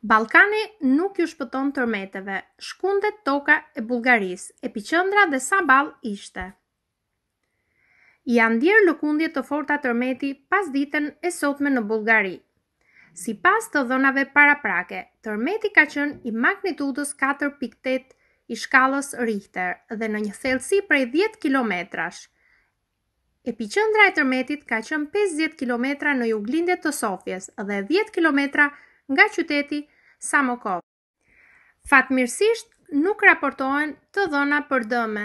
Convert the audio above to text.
Ballkani nuk u shpëton tërmeteve, shkundet toka e Bullgarisë, epiqendra dhe sa ballë ishte. Janë ndjerë lëkundje të forta tërmeti pasditen e sotme në Bullgari. Sipas të dhënave paraprake, tërmeti ka qenë i magnitudës katër pikë tetë i shkallës Richter dhe në një thellësi prej dhjetë kilometrash. Epiqendra e tërmetit ka qenë pesëdhjetë kilometra në juglindje të Sofjes dhe dhjetë kilometra nga qyteti Samokov. Fatmirësisht nuk raportohen të dhëna për dëme.